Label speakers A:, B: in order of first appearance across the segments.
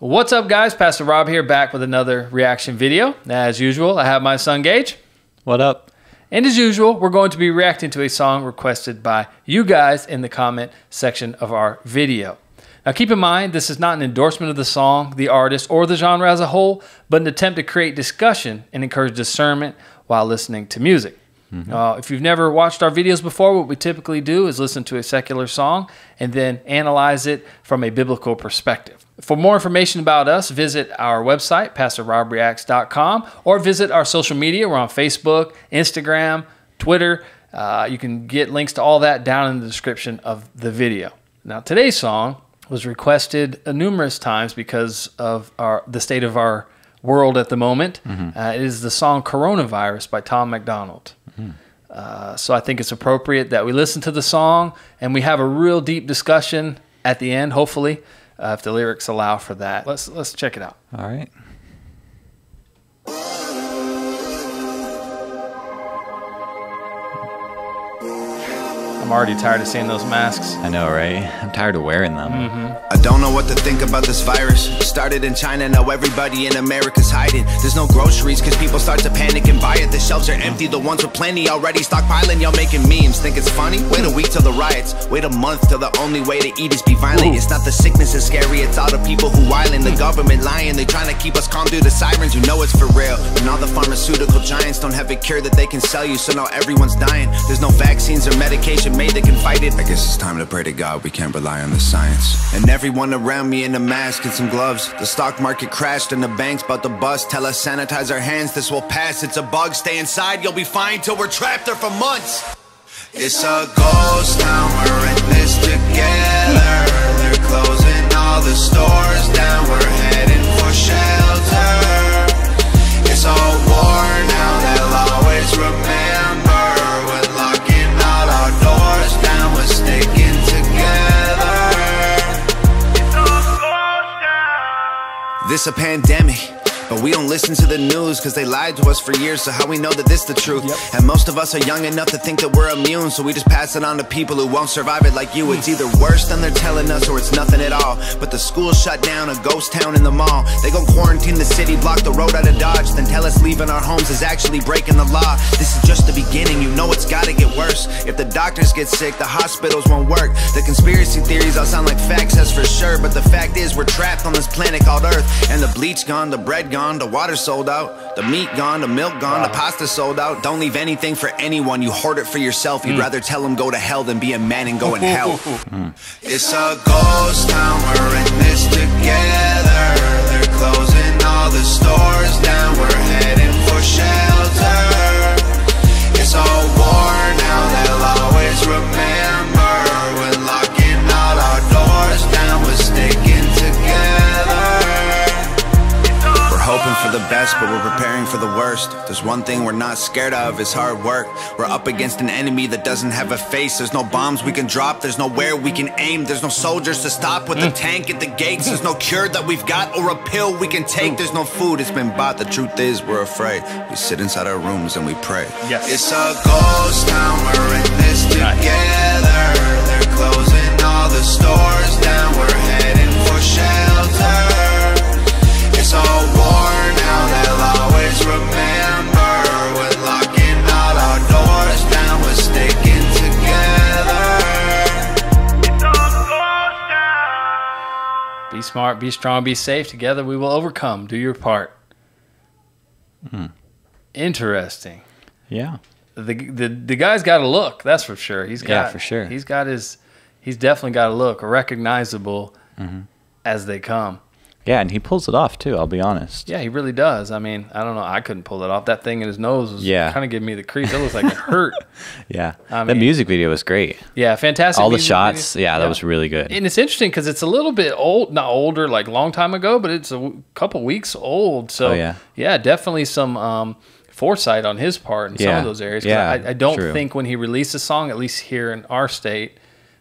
A: What's up, guys? Pastor Rob here, back with another reaction video. As usual, I have my son Gage.
B: What up?
A: And as usual, we're going to be reacting to a song requested by you guys in the comment section of our video. Now, keep in mind, this is not an endorsement of the song, the artist, or the genre as a whole, but an attempt to create discussion and encourage discernment while listening to music. Mm-hmm. Uh, if you've never watched our videos before, what we typically do is listen to a secular song and then analyze it from a biblical perspective. For more information about us, visit our website, PastorRobReacts.com, or visit our social media. We're on Facebook, Instagram, Twitter. Uh, you can get links to all that down in the description of the video. Now, today's song was requested numerous times because of our the state of our world at the moment. Mm-hmm. Uh, it is the song Coronavirus by Tom MacDonald. Mm-hmm. Uh, so I think it's appropriate that we listen to the song and we have a real deep discussion at the end, hopefully, uh, if the lyrics allow for that. Let's let's check it out.
B: All right.
A: I'm already tired of seeing those masks.
B: I know, right? I'm tired of wearing them. Mm -hmm.
C: I don't know what to think about this virus. Started in China, now everybody in America's hiding. There's no groceries because people start to panic and buy it. The shelves are empty, the ones with plenty already stockpiling. Y'all making memes. Think it's funny? Wait a week till the riots. Wait a month till the only way to eat is be violent. Ooh. It's not the sickness that's scary, it's all the people who whiling. The government lying, they trying to keep us calm through the sirens. You know it's for real. And all the pharmaceutical giants don't have a cure that they can sell you, so now everyone's dying. There's no vaccines or medication made can fight it. I guess it's time to pray to God we can't rely on the science. And everyone around me in a mask and some gloves. The stock market crashed and the bank's about to bust. Tell us sanitize our hands, this will pass. It's a bug, stay inside, you'll be fine Till we're trapped there for months. It's a ghost town, we're in this together. They're closing all the stores down We're heading for shelter. It's all war This a pandemic but we don't listen to the news cause they lied to us for years So how we know that this the truth? Yep. And most of us are young enough to think that we're immune So we just pass it on to people who won't survive it like you. It's either worse than they're telling us or it's nothing at all. But the school shut down, a ghost town in the mall. They gon' quarantine the city, block the road out of Dodge Then tell us leaving our homes is actually breaking the law. This is just the beginning, you know it's gotta get worse. If the doctors get sick, the hospitals won't work. The conspiracy theories all sound like facts, that's for sure. But the fact is we're trapped on this planet called Earth And the bleach gone, the bread gone, the water sold out, the meat gone, the milk gone, wow. the pasta sold out. Don't leave anything for anyone, you hoard it for yourself. You'd mm. rather tell them go to hell than be a man and go in hell. mm. It's a ghost town, we're in this together. They're closing all the stores down, we're heading for shelter. It's all war now, they'll always remember. The best, but we're preparing for the worst. There's one thing we're not scared of, it's hard work. We're up against an enemy that doesn't have a face. There's no bombs we can drop, there's nowhere we can aim. There's no soldiers to stop with the mm. tank at the gates. There's no cure that we've got or a pill we can take. There's no food, it's been bought. The truth is, we're afraid. We sit inside our rooms and we pray.
A: Yes.
C: It's a ghost town, we're in this together. They're closing all the stores remember We're locking all our doors down, we're sticking together
A: Be smart, be strong, be safe. Together we will overcome. Do your part. Hmm. Interesting.
B: Yeah.
A: The, the the guy's got a look, that's for sure. He's got
B: yeah, for sure.
A: He's got his he's definitely got a look, recognizable mm-hmm. as they come.
B: Yeah, and he pulls it off too. I'll be honest.
A: Yeah, he really does. I mean, I don't know. I couldn't pull it off. That thing in his nose was
B: yeah.
A: kind of giving me the creeps. It looks like it hurt.
B: yeah, I mean, the music video was great.
A: Yeah, fantastic.
B: All the shots. Yeah, yeah, that was really good.
A: And it's interesting because it's a little bit old, not older, like long time ago, but it's a couple weeks old. So
B: oh, yeah,
A: yeah, definitely some. Um, foresight on his part in yeah. some of those areas.
B: Yeah,
A: I, I don't true. think when he released a song, at least here in our state,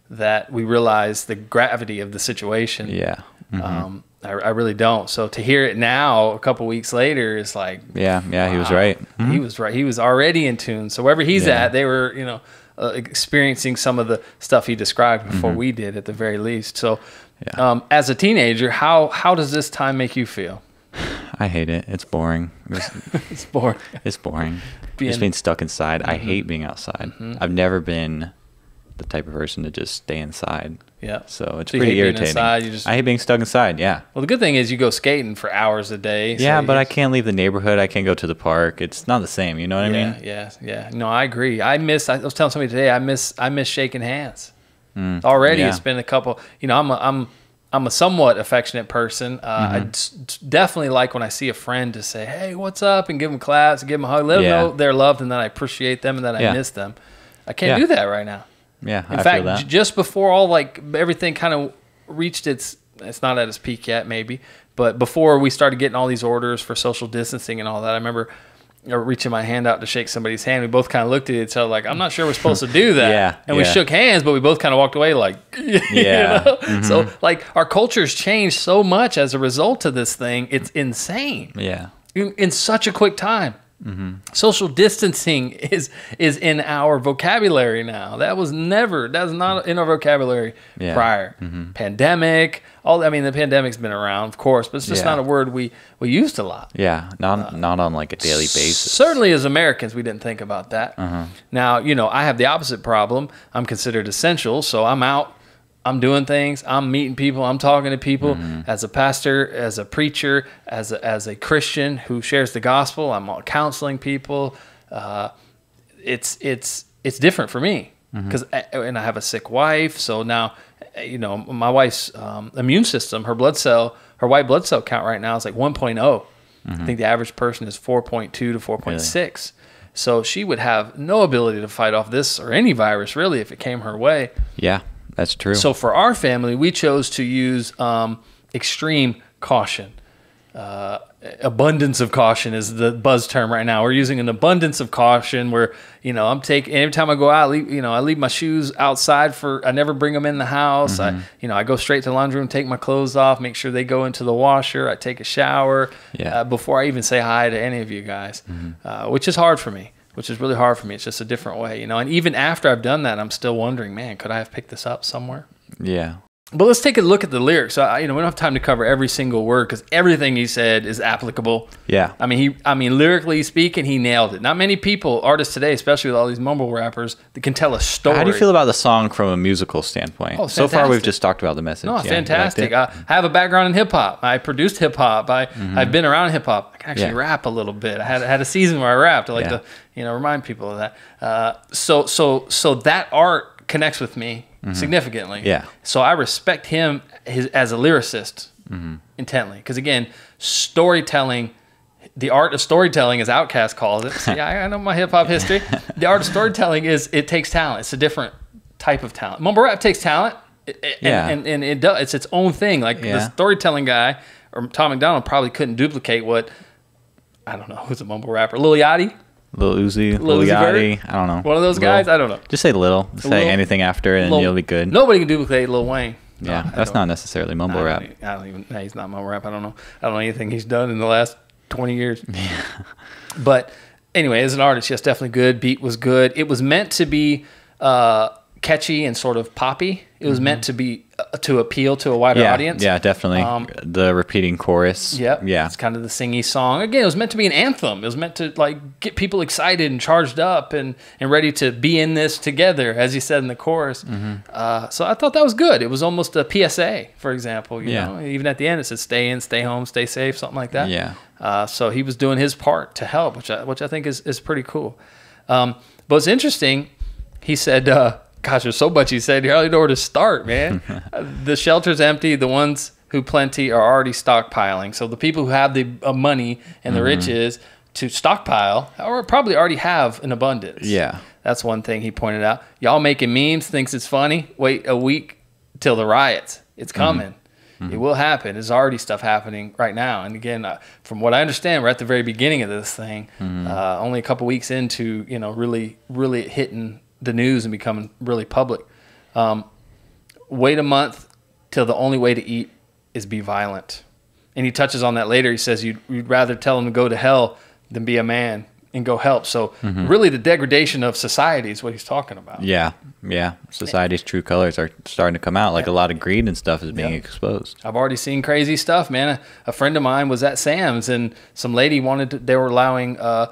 A: that we realized the gravity of the situation.
B: Yeah. Mm-hmm. Um,
A: I, I, really don't. So to hear it now, a couple weeks later, is like,
B: yeah, yeah, wow. he was right.
A: Mm-hmm. He was right. He was already in tune. So wherever he's yeah. at, they were, you know, uh, experiencing some of the stuff he described before
B: Mm-hmm.
A: we did, at the very least. So, um, as a teenager, how how does this time make you feel?
B: I hate it. It's boring. It's,
A: It's boring.
B: it's boring.
A: Being-
B: just being stuck inside. I hate being outside. I've never been the type of person to just stay inside.
A: Yeah.
B: So it's
A: So
B: pretty irritating.
A: inside, just-
B: I hate being stuck inside. Yeah.
A: Well, the good thing is you go skating for hours a day. so
B: yeah, but I can't leave the neighborhood. I can't go to the park. It's not the same. You know what I mean?
A: yeah, yeah. No, I agree. I miss. I was telling somebody today. I miss. I miss shaking hands. Already,
B: Mm. yeah.
A: it's been a couple. You know, I'm a, I'm I'm a somewhat affectionate person. Uh, I
B: Mm-hmm.
A: s- definitely like when I see a friend to say, "Hey, what's up?" and give them claps and give them a hug. Let
B: Yeah.
A: them know they're loved and that I appreciate them and that I miss them. I can't
B: Yeah.
A: do that right now.
B: Yeah.
A: In
B: I
A: fact,
B: feel that.
A: j- just before all like everything kind of reached its, it's not at its peak yet, maybe, but before we started getting all these orders for social distancing and all that, I remember uh, reaching my hand out to shake somebody's hand. We both kind of looked at each other like, I'm not sure we're supposed to do that.
B: Yeah,
A: And we
B: yeah.
A: shook hands, but we both kind of walked away like, you
B: Yeah,
A: know?
B: Mm-hmm.
A: So like our culture's changed so much as a result of this thing. It's insane
B: yeah.
A: in, in such a quick time. Mm-hmm. Social distancing is is in our vocabulary now. That was never that's not in our vocabulary
B: Yeah.
A: prior. Mm-hmm. Pandemic, all I mean, the pandemic's been around, of course, but it's just
B: Yeah.
A: not a word we we used a lot.
B: Yeah. Not uh, not on like a daily basis.
A: Certainly, as Americans, we didn't think about that. Uh-huh. Now, you know, I have the opposite problem. I'm considered essential, so I'm out. I'm doing things. I'm meeting people. I'm talking to people. As a pastor, as a preacher, as a, as a Christian who shares the gospel, I'm counseling people. Uh, it's it's it's different for me because and I have a sick wife. So now, uh, you know, my wife's um, immune system, her blood cell, her white blood cell count right now is like 1.0. I think the average person is 4.2 to 4.6. So she would have no ability to fight off this or any virus really if it came her way.
B: Yeah. That's true.
A: So for our family, we chose to use um, extreme caution. Uh, abundance of caution is the buzz term right now. We're using an abundance of caution where, you know, I'm taking, every time I go out, I leave, you know, I leave my shoes outside for, I never bring them in the house.
B: Mm-hmm.
A: I, you know, I go straight to the laundry room, take my clothes off, make sure they go into the washer. I take a shower
B: Yeah.
A: uh, before I even say hi to any of you guys, uh, which is hard for me. Which is really hard for me. It's just a different way, you know. And even after I've done that, I'm still wondering, man, could I have picked this up somewhere?
B: yeah.
A: But let's take a look at the lyrics. So, I- you know, we don't have time to cover every single word because everything he said is applicable.
B: Yeah.
A: I mean, he, I mean, lyrically speaking, he nailed it. Not many people, artists today, especially with all these mumble rappers, that can tell a story.
B: How do you feel about the song from a musical standpoint?
A: Oh,
B: so far, we've just talked about the message.
A: No,
B: Yeah,
A: fantastic. I, I have a background in hip hop. I produced hip hop. I I've been around hip hop. I can actually
B: Mm-hmm. Yeah.
A: rap a little bit. I had I had a season where I rapped. I like
B: Yeah.
A: to you know remind people of that. Uh, so so so that art connects with me significantly.
B: Mm-hmm. Yeah.
A: So I respect him his, as a lyricist
B: Mm-hmm.
A: intently because again, storytelling. The art of storytelling, as OutKast calls it. See, I I know my hip hop history. the art of storytelling is it takes talent. It's a different type of talent. Mumble rap takes talent. It- it-
B: Yeah.
A: and, and, and it does. It's its own thing. Like the storytelling guy or Tom MacDonald probably couldn't duplicate what I don't know who's a mumble rapper. Lil Yachty,
B: Lil Uzi,
A: Lil
B: Lil
A: Uzi Vert?
B: Yachty. I don't know.
A: one of those
B: Lil-
A: guys. I don't know.
B: Just say Little. Say
A: Lil-
B: anything after it, and
A: Lil-
B: you'll be good.
A: Nobody can duplicate Lil Wayne. No,
B: yeah, that's
A: don't-
B: necessarily mumble
A: I
B: rap.
A: I don't even. no, He's not mumble rap. I don't know. I don't know anything he's done in the last twenty years. Yeah. But anyway, as an artist, yes, definitely good. Beat was good. It was meant to be uh, catchy and sort of poppy. It was meant to be uh, to appeal to a wider
B: Mm-hmm. Yeah,
A: audience.
B: yeah, definitely.
A: Um,
B: the repeating chorus.
A: Yep.
B: Yeah.
A: It's kind of the singy song. Again, it was meant to be an anthem. It was meant to like get people excited and charged up and and ready to be in this together, as you said in the chorus.
B: Mm-hmm.
A: Uh, so I thought that was good. It was almost a PSA, for example. You
B: Yeah.
A: know, even at the end it said "Stay in, stay home, stay safe," something like that.
B: Yeah.
A: Uh, so he was doing his part to help, which I, which I think is is pretty cool. Um, but it's interesting. He said. Gosh, there's so much he said. You hardly know where to start, man. The shelter's empty. The ones who plenty are already stockpiling. So the people who have the uh, money and the
B: Mm-hmm.
A: riches to stockpile, or probably already have an abundance.
B: Yeah.
A: that's one thing he pointed out. Y'all making memes, thinks it's funny. Wait a week till the riots. It's
B: Mm-hmm.
A: coming. It will happen. There's already stuff happening right now. And again, uh, from what I understand, we're at the very beginning of this thing.
B: Mm-hmm.
A: Uh, only a couple weeks into you know really really hitting the news and becoming really public. Um, wait a month till the only way to eat is be violent. And he touches on that later. He says you'd, you'd rather tell him to go to hell than be a man. and go help. So really, the degradation of society is what he's talking about.
B: Yeah, yeah. Society's true colors are starting to come out. Like a lot of greed and stuff is being
A: Yeah.
B: exposed.
A: I've already seen crazy stuff, man. A, a friend of mine was at Sam's, and some lady wanted to. They were allowing uh,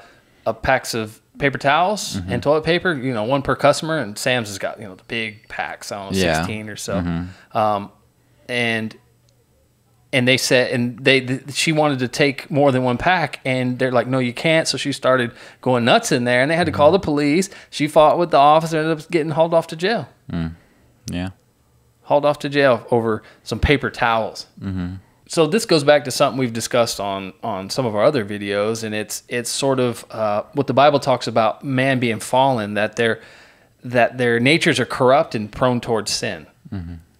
A: a packs of paper towels
B: Mm-hmm.
A: and toilet paper, you know, one per customer. And Sam's has got you know the big packs, I don't know,
B: Yeah.
A: sixteen or so. Um, and and they said, and they th- she wanted to take more than one pack, and they're like, no, you can't. So she started going nuts in there, and they had to call the police. She fought with the officer, and ended up getting hauled off to jail.
B: Yeah.
A: hauled off to jail over some paper towels. So this goes back to something we've discussed on on some of our other videos, and it's it's sort of uh, what the Bible talks about man being fallen, that their that their natures are corrupt and prone towards sin.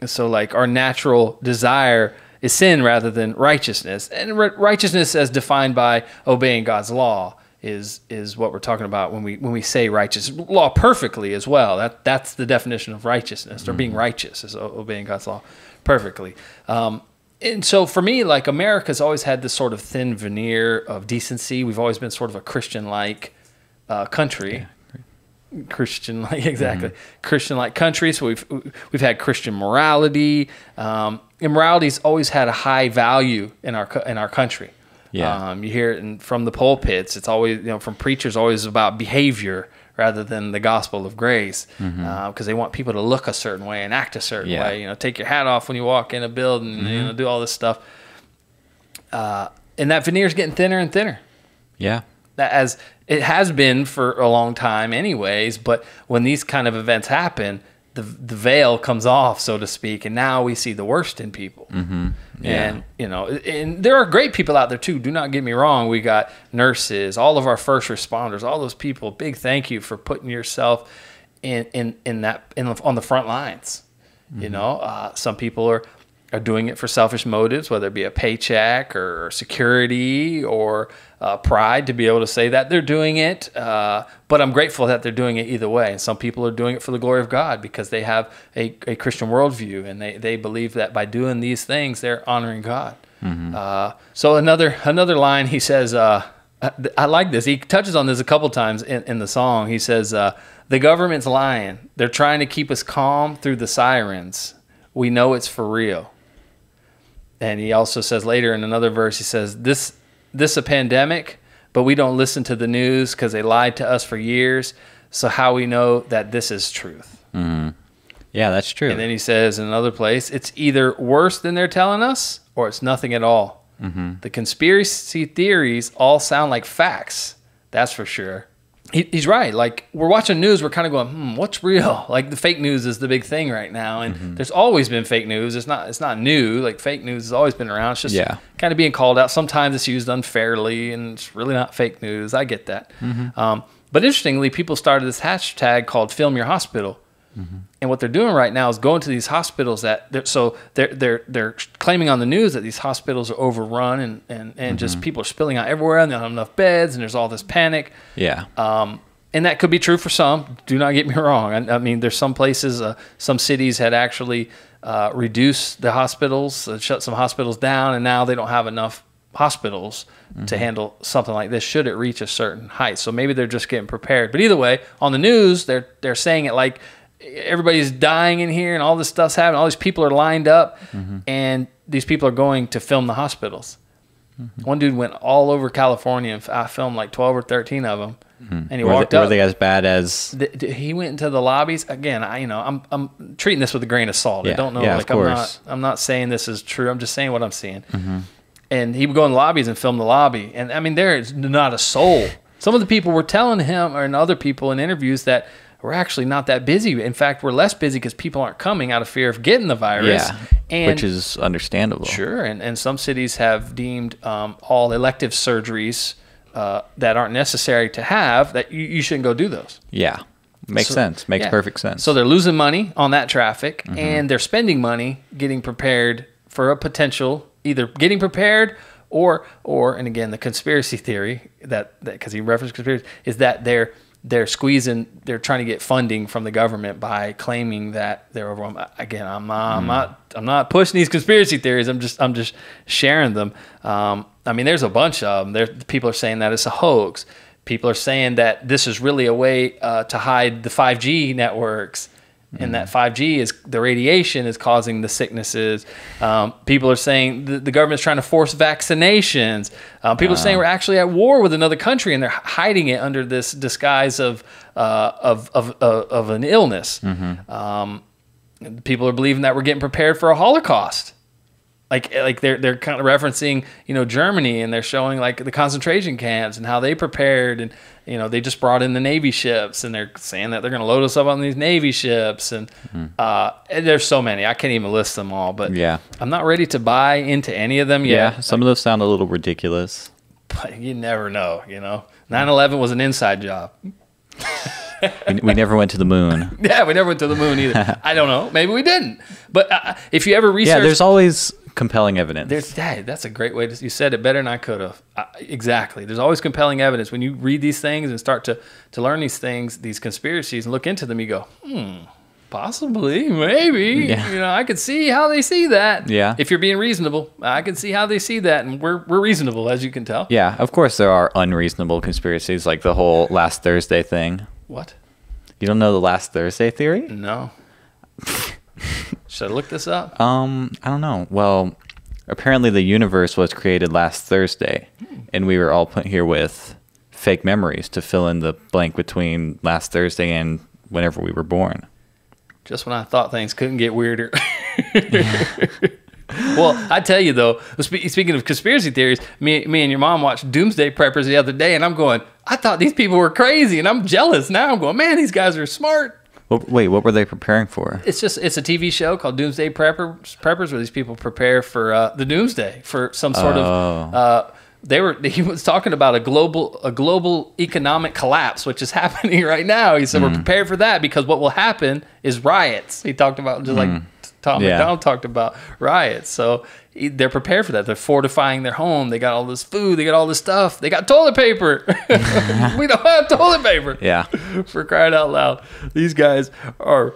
A: And so, like our natural desire is sin rather than righteousness, and ri- righteousness, as defined by obeying God's law, is is what we're talking about when we when we say righteous law perfectly as well. That that's the definition of righteousness or being righteous is obeying God's law perfectly. Um, and so for me, like America's always had this sort of thin veneer of decency. We've always been sort of a Christian-like uh, country. Christian like exactly Christian like country. So we've we've had Christian morality. Um, immorality's always had a high value in our in our country.
B: Yeah.
A: Um, you hear it in, from the pulpits. It's always you know from preachers always about behavior rather than the gospel of grace mm-hmm. uh, because they want people to look a certain way and act a certain
B: Yeah.
A: way. You know, take your hat off when you walk in a building. You mm-hmm. know, do all this stuff. Uh, and that veneer is getting thinner and thinner
B: Yeah.
A: that as it has been for a long time anyways but when these kind of events happen the the veil comes off so to speak and now we see the worst in people. Mm-hmm.
B: Yeah.
A: and you know and there are great people out there too. Do not get me wrong. We got nurses all of our first responders all those people. Big thank you for putting yourself in in in that in on the front lines. You know uh, some people are are doing it for selfish motives, whether it be a paycheck or security or uh, pride to be able to say that they're doing it. Uh, but I'm grateful that they're doing it either way. And some people are doing it for the glory of God because they have a, a Christian worldview and they, they believe that by doing these things, they're honoring God. Uh, so another another line he says, uh, I, I like this. He touches on this a couple times in, in the song. He says, uh, "The government's lying. They're trying to keep us calm through the sirens. We know it's for real." And he also says later in another verse, he says, "This this a pandemic, but we don't listen to the news because they lied to us for years. So how we know that this is truth?" Mm-hmm.
B: Yeah, that's true.
A: And then he says in another place, it's either worse than they're telling us or it's nothing at all. Mm-hmm. The conspiracy theories all sound like facts. That's for sure. He, he's right. Like we're watching news, we're kind of going, hmm, what's real? Like the fake news is the big thing right now, and there's always been fake news. It's not. It's not new. Like fake news has always been around. It's just
B: Yeah.
A: kind of being called out. Sometimes it's used unfairly, and it's really not fake news. I get that. Um, but interestingly, people started this hashtag called "Film Your Hospital." And what they're doing right now is going to these hospitals that they're, so they're they're they're claiming on the news that these hospitals are overrun and and, and just people are spilling out everywhere and they don't have enough beds and there's all this panic.
B: yeah.
A: Um, and that could be true for some. Do not get me wrong. I, I mean, there's some places, uh, some cities had actually uh, reduced the hospitals, uh, shut some hospitals down, and now they don't have enough hospitals to handle something like this. Should it reach a certain height, so maybe they're just getting prepared. But either way, on the news, they're they're saying it like everybody's dying in here and all this stuff's happening. All these people are lined up, mm-hmm. and these people are going to film the hospitals. Mm-hmm. One dude went all over California and I filmed like 12 or 13 of them. Mm-hmm. And he
B: were,
A: walked
B: they,
A: up.
B: were they as bad as?
A: Th- th- he went into the lobbies again. I, you know, I'm I'm treating this with a grain of salt. I
B: Yeah,
A: don't know.
B: yeah, of
A: like I'm not. I'm not saying this is true. I'm just saying what I'm seeing.
B: Mm-hmm.
A: And he would go in the lobbies and film the lobby. And I mean, there is not a soul. Some of the people were telling him and other people in interviews that we're actually not that busy. In fact, we're less busy because people aren't coming out of fear of getting the virus.
B: Yeah,
A: and
B: which is understandable.
A: Sure, and, and some cities have deemed um, all elective surgeries uh, that aren't necessary to have that you, you shouldn't go do those.
B: Yeah, makes
A: So-
B: sense. Makes
A: yeah.
B: perfect sense.
A: So they're losing money on that traffic,
B: Mm-hmm.
A: and they're spending money getting prepared for a potential either getting prepared or or and again the conspiracy theory that because he referenced conspiracy is that they're they're squeezing they're trying to get funding from the government by claiming that they're overwhelmed. Again i'm not i'm not i'm not pushing these conspiracy theories. I'm just i'm just sharing them. Um, i mean there's a bunch of them there people are saying that it's a hoax. People are saying that this is really a way uh, to hide the 5G networks. And that 5G is the radiation is causing the sicknesses. Um, people are saying the, the government's trying to force vaccinations. Uh, people are saying we're actually at war with another country, and they're hiding it under this disguise of uh, of, of, of of an illness. Um, people are believing that we're getting prepared for a Holocaust. Like like they're they're kind of referencing you know Germany and they're showing like the concentration camps and how they prepared and you know they just brought in the Navy ships and they're saying that they're going to load us up on these Navy ships and uh, and there's so many I can't even list them all but
B: Yeah.
A: I'm not ready to buy into any of them yet Yeah,
B: some of those sound a little ridiculous.
A: But you never know, you know. 9/11 was an inside job.
B: We, we never went to the moon.
A: Yeah, we never went to the moon either. I don't know. Maybe we didn't. But uh, if you ever research
B: Yeah, there's always compelling evidence.
A: There's hey, that's a great way to. You said it better than I could have. Exactly. There's always compelling evidence when you read these things and start to to learn these things, these conspiracies, and look into them. You go, hmm, possibly, maybe.
B: Yeah.
A: You know, I could see how they see that.
B: Yeah.
A: If you're being reasonable, I can see how they see that, and we're we're reasonable, as you can tell.
B: yeah, of course there are unreasonable conspiracies like the whole last Thursday thing.
A: What?
B: You don't know the last Thursday theory?
A: No. Should I look this up?
B: Um, I don't know. Well, apparently the universe was created last Thursday, and we were all put here with fake memories to fill in the blank between last Thursday and whenever we were born.
A: Just when I thought things couldn't get weirder. well, I tell you though, speaking of conspiracy theories, me, me and your mom watched Doomsday Preppers the other day, and I'm going, I thought these people were crazy, and I'm jealous now. I'm going, man, these guys are smart.
B: Well, wait, what were they preparing for?
A: It's just it's a TV show called Doomsday Preppers, Preppers where these people prepare for uh, the Doomsday for some sort
B: Oh.
A: of. Uh, they were he was talking about a global a global economic collapse, which is happening right now. He said we're prepared for that because what will happen is riots. He talked about just like Tom
B: Yeah.
A: MacDonald talked about riots. So they're prepared for that. They're fortifying their home. They got all this food. They got all this stuff. They got toilet paper. we don't have toilet paper
B: Yeah.
A: for crying out loud. These guys are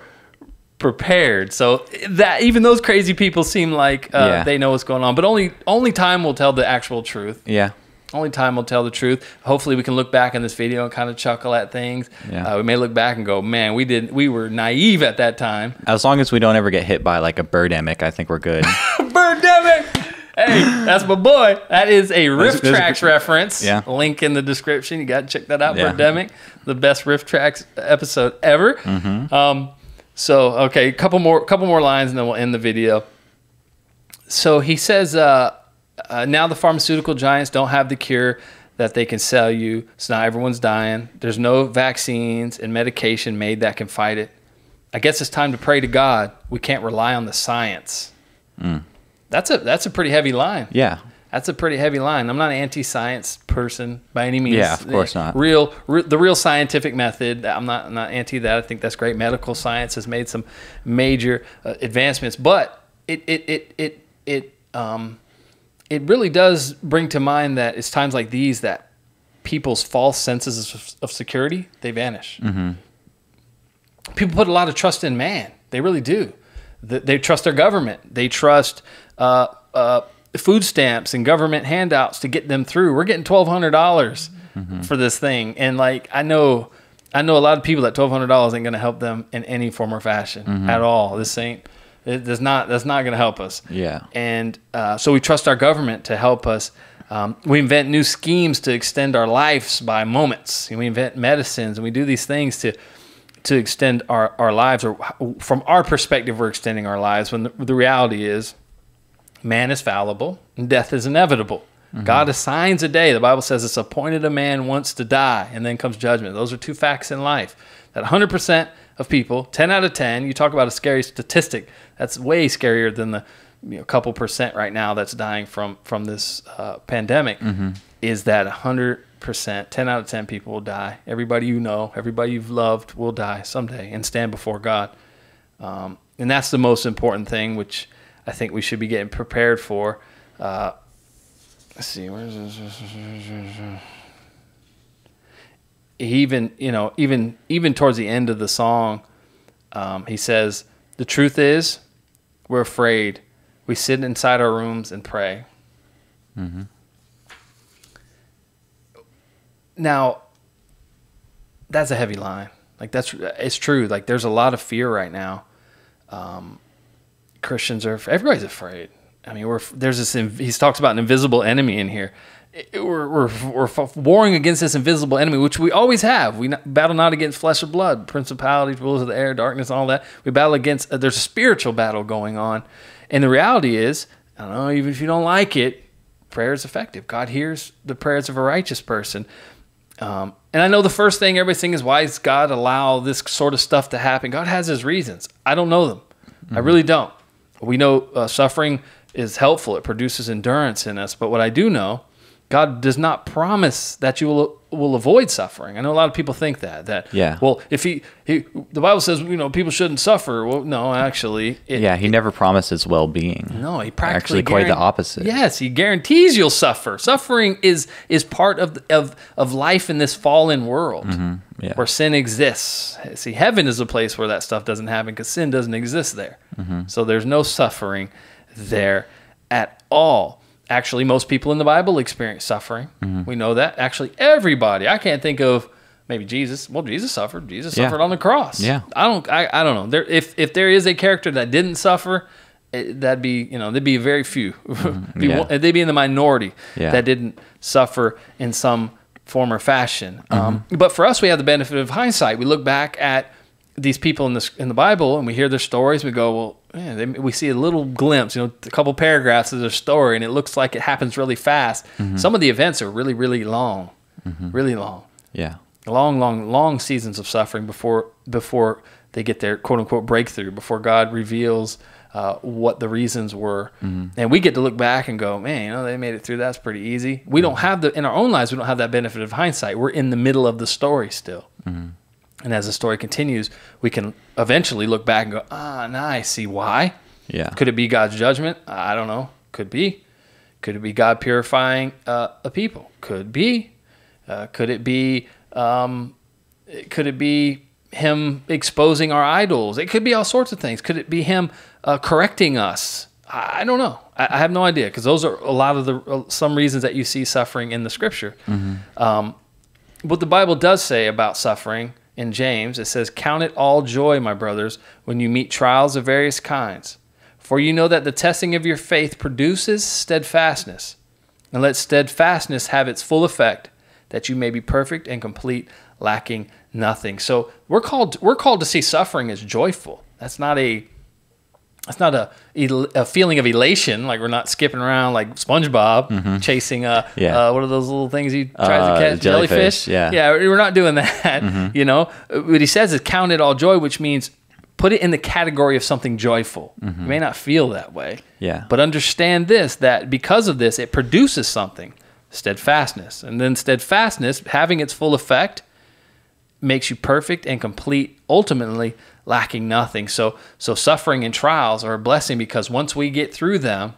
A: prepared. So that even those crazy people seem like uh,
B: Yeah.
A: they know what's going on. But only only time will tell the actual truth.
B: Yeah.
A: Only time will tell the truth. Hopefully, we can look back in this video and kind of chuckle at things.
B: Yeah.
A: Uh, we may look back and go, "Man, we did. We were naive at that time."
B: As long as we don't ever get hit by like a birdemic, I think we're good.
A: Birdemic. Hey, that's my boy. That is a RiffTrax reference.
B: Yeah.
A: Link in the description. You got to check that out.
B: Yeah.
A: Birdemic, the best RiffTrax episode ever.
B: Mm-hmm.
A: Um, so okay, a couple more, couple more lines, and then we'll end the video. So he says, uh, uh, now the pharmaceutical giants don't have the cure that they can sell you. So now everyone's dying. There's no vaccines and medication made that can fight it. I guess it's time to pray to God. We can't rely on the science. That's a that's a pretty heavy line.
B: yeah.
A: That's a pretty heavy line. I'm not an anti-science person by any means.
B: Yeah, of course not.
A: Real, re- the real scientific method. I'm not I'm not anti that. I think that's great. Medical science has made some major uh, advancements, but it it it it it um it really does bring to mind that it's times like these that people's false senses of, of security they vanish. People put a lot of trust in man. They really do. Th- They trust their government. They trust uh, uh, food stamps and government handouts to get them through. We're getting twelve hundred dollars for this thing, and like I know, I know a lot of people that twelve hundred dollars ain't going to help them in any form or fashion at all. This ain't. It does not. That's not going to help us.
B: Yeah.
A: And uh, so we trust our government to help us. Um, we invent new schemes to extend our lives by moments. And we invent medicines and we do these things to to extend our, our lives. Or from our perspective, we're extending our lives. When the, the reality is, man is fallible and death is inevitable. God assigns a day. The Bible says it's appointed a man once to die, and then comes judgment. Those are two facts in life. That 100% of people, 10 out of 10, you talk about a scary statistic. That's way scarier than the you know, couple percent right now that's dying from from this uh, pandemic. Is that 100%, 10 out of 10 people will die. Everybody you know, everybody you've loved will die someday and stand before God. Um, and that's the most important thing, which I think we should be getting prepared for. Uh, let's see, where's this? He even, you know, even even towards the end of the song, um, he says, "The truth is, we're afraid. We sit inside our rooms and pray." Mm-hmm. Now, that's a heavy line. Like that's it's true. Like there's a lot of fear right now. Um, Christians are everybody's afraid. I mean, we're there's this. He talks about an invisible enemy in here. We're, we're, we're warring against this invisible enemy, which we always have. We battle not against flesh and blood, principalities, rulers of the air, darkness, all that. We battle against. Uh, there's a spiritual battle going on, and the reality is, I don't know. Even if you don't like it, prayer is effective. God hears the prayers of a righteous person. Um, and I know the first thing everybody's saying is, why does God allow this sort of stuff to happen? God has his reasons. I don't know them. Mm-hmm. I really don't. We know uh, suffering is helpful, it produces endurance in us. But what I do know God does not promise that you will will avoid suffering. I know a lot of people think that that
B: yeah.
A: Well, if he, he the Bible says you know people shouldn't suffer. Well, no, actually,
B: it, yeah, he never promises well being.
A: No, he practically
B: actually quite the opposite.
A: Yes, he guarantees you'll suffer. Suffering is is part of of of life in this fallen world
B: mm-hmm. yeah.
A: where sin exists. See, heaven is a place where that stuff doesn't happen because sin doesn't exist there.
B: Mm-hmm.
A: So there's no suffering there at all actually most people in the Bible experience suffering. Mm-hmm. We know that. Actually, everybody. I can't think of maybe Jesus. Well, Jesus suffered. Jesus
B: yeah.
A: suffered on the cross.
B: Yeah.
A: I don't. I, I don't know. There, if if there is a character that didn't suffer, it, eh, that'd be you know there'd be very few. Mm-hmm. yeah. they'd be in the minority
B: yeah.
A: that didn't suffer in some form or fashion. Mm-hmm. Um, but for us, we have the benefit of hindsight. We look back at these people in this in the Bible and we hear their stories. We go, well, yeah, they, we see a little glimpse, you know, a couple paragraphs of their story, and it looks like it happens really fast. Mm-hmm. Some of the events are really, really long, mm-hmm. really long.
B: Yeah,
A: long, long, long seasons of suffering before before they get their quote unquote breakthrough, before God reveals. Uh, what the reasons were, mm-hmm. and we get to look back and go, man, you know, they made it through. That's pretty easy. We don't have the in our own lives. We don't have that benefit of hindsight. We're in the middle of the story still. And as the story continues, we can eventually look back and go, ah, now I see why.
B: Yeah.
A: Could it be God's judgment? I don't know. Could be. Could it be God purifying uh, a people? Could be. Uh, could it be? Um, could it be Him exposing our idols? It could be all sorts of things. Could it be Him uh, correcting us? I, I don't know. I, I have no idea because those are a lot of the uh, some reasons that you see suffering in the Scripture.
B: Mm-hmm.
A: Um, what the Bible does say about suffering in James, it says, Count it all joy, my brothers, when you meet trials of various kinds. For you know that the testing of your faith produces steadfastness. And let steadfastness have its full effect, that you may be perfect and complete, lacking nothing. So we're called we're called to see suffering as joyful. That's not a it's not a, a feeling of elation like we're not skipping around like SpongeBob
B: mm-hmm.
A: chasing uh,
B: yeah.
A: uh what are those little things he tries
B: uh,
A: to catch
B: jellyfish,
A: jellyfish
B: yeah
A: yeah we're not doing that
B: mm-hmm.
A: you know what he says is count it all joy which means put it in the category of something joyful
B: mm-hmm.
A: you may not feel that way
B: yeah
A: but understand this that because of this it produces something steadfastness and then steadfastness having its full effect makes you perfect and complete ultimately lacking nothing. So so suffering and trials are a blessing because once we get through them,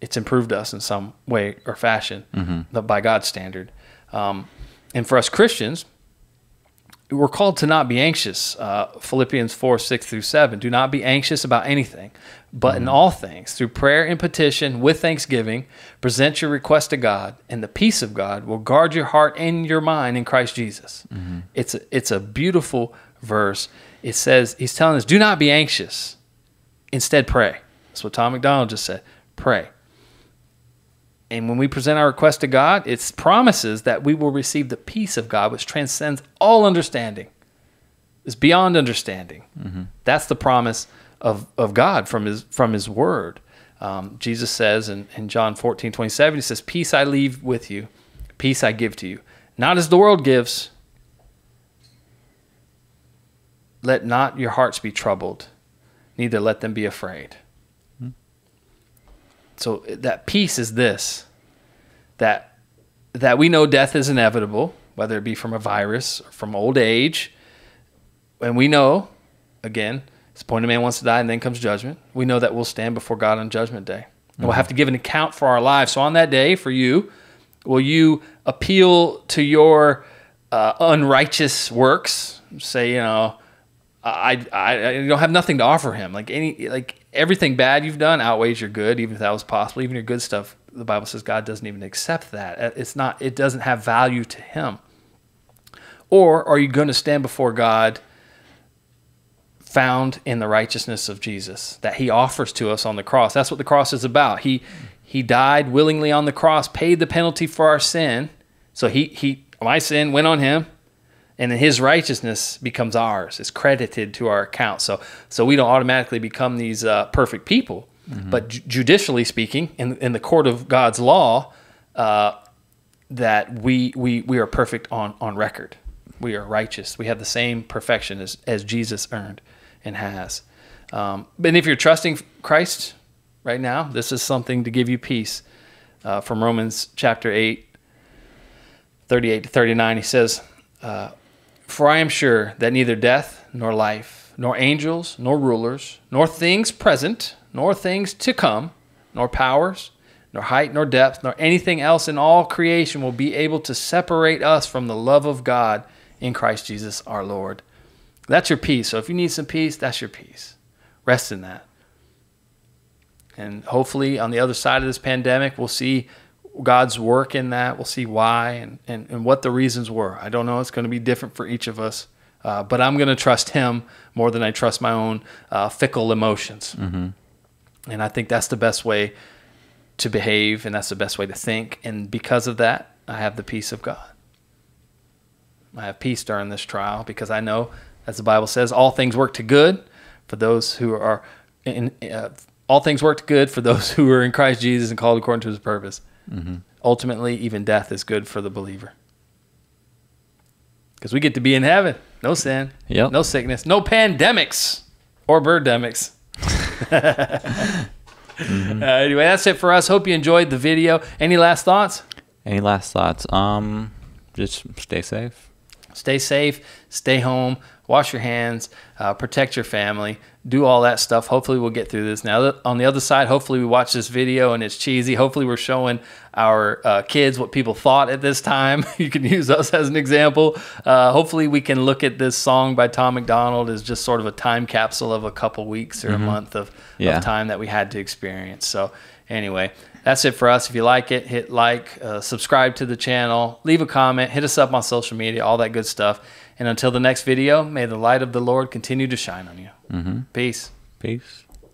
A: it's improved us in some way or fashion,
B: mm-hmm.
A: by God's standard. Um, and for us Christians, we're called to not be anxious. Uh, Philippians 4, 6 through 7. Do not be anxious about anything, but mm-hmm. in all things, through prayer and petition, with thanksgiving, present your request to God, and the peace of God will guard your heart and your mind in Christ Jesus.
B: Mm-hmm.
A: It's, a, it's a beautiful verse it says, he's telling us, do not be anxious. Instead, pray. That's what Tom MacDonald just said. Pray. And when we present our request to God, it promises that we will receive the peace of God, which transcends all understanding. It's beyond understanding.
B: Mm-hmm.
A: That's the promise of, of God from his, from his word. Um, Jesus says in, in John 14, 27, he says, Peace I leave with you, peace I give to you. Not as the world gives, let not your hearts be troubled, neither let them be afraid.
B: Hmm.
A: So that peace is this that that we know death is inevitable, whether it be from a virus or from old age. And we know, again, it's the point of man wants to die and then comes judgment. We know that we'll stand before God on judgment day. Mm-hmm. We'll have to give an account for our lives. So on that day, for you, will you appeal to your uh, unrighteous works? Say, you know, I, I, I don't have nothing to offer him. Like any like everything bad you've done outweighs your good, even if that was possible. Even your good stuff, the Bible says God doesn't even accept that. Uh, it's not. It doesn't have value to Him. Or are you going to stand before God found in the righteousness of Jesus that he offers to us on the cross? That's what the cross is about. He he died willingly on the cross, paid the penalty for our sin. So he he my sin went on him and then his righteousness becomes ours. It's credited to our account. So so we don't automatically become these uh, perfect people. But ju- judicially speaking, in in the court of God's law, uh, that we we we are perfect on on record. We are righteous. We have the same perfection as as Jesus earned and has. Um, and if you're trusting Christ right now, this is something to give you peace. Uh, from Romans chapter 8, 38 to 39, he says, uh, For I am sure that neither death, nor life, nor angels, nor rulers, nor things present, nor things to come, nor powers, nor height, nor depth, nor anything else in all creation will be able to separate us from the love of God in Christ Jesus our Lord. That's your peace. So if you need some peace, that's your peace. Rest in that. And hopefully, on the other side of this pandemic, we'll see God's work in that. We'll see why and, and, and what the reasons were. I don't know. It's going to be different for each of us. Uh, but I'm going to trust Him more than I trust my own uh, fickle emotions. And I think that's the best way to behave, and that's the best way to think. And because of that, I have the peace of God. I have peace during this trial because I know, as the Bible says, all things work to good for those who are in. Uh, all things work to good for those who are in Christ Jesus and called according to His purpose. Ultimately, even death is good for the believer because we get to be in heaven. No sin,
B: Yep.
A: no sickness, no pandemics or birdemics. Uh, anyway, that's it for us. Hope you enjoyed the video. Any last thoughts?
B: Any last thoughts? Um, just stay safe.
A: Stay safe, stay home, wash your hands, uh, protect your family, do all that stuff. Hopefully, we'll get through this. Now, on the other side, hopefully, we watch this video and it's cheesy. Hopefully, we're showing our uh, kids what people thought at this time. you can use us as an example. Uh, hopefully, we can look at this song by Tom MacDonald as just sort of a time capsule of a couple weeks or a month of,
B: Yeah.
A: of time that we had to experience. So, anyway, that's it for us. If you like it, hit like, uh, subscribe to the channel, leave a comment, hit us up on social media, all that good stuff. And until the next video, may the light of the Lord continue to shine on you. Peace.
B: Peace.